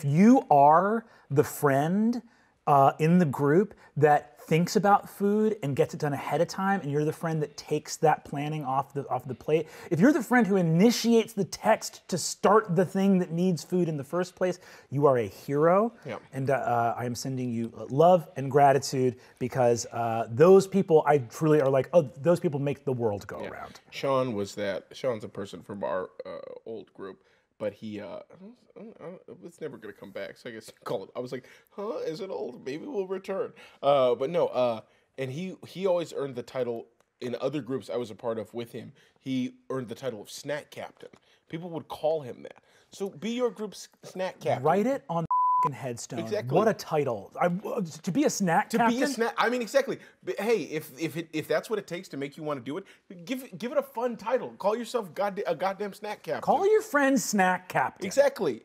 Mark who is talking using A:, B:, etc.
A: If you are the friend uh, in the group that thinks about food and gets it done ahead of time, and you're the friend that takes that planning off the off the plate. If you're the friend who initiates the text to start the thing that needs food in the first place, you are a hero.
B: Yep.
A: And uh, uh, I am sending you love and gratitude because uh, those people, I truly are like, oh, those people make the world go around.
B: Sean was that. Sean's a person from our uh, old group, but he uh, it's never gonna come back. So I guess you call it. I was like, huh? Is it old? Maybe we'll return. Uh, but no. Uh, and he he always earned the title in other groups I was a part of with him. He earned the title of snack captain. People would call him that. So be your group's snack captain.
A: Write it on headstone.
B: Exactly.
A: What a title. I, uh, to be a snack
B: to
A: captain.
B: be a snack. I mean, exactly. But hey, if if it, if that's what it takes to make you want to do it, give it- give it a fun title. Call yourself god, a goddamn snack captain.
A: Call your friend snack captain.
B: exactly.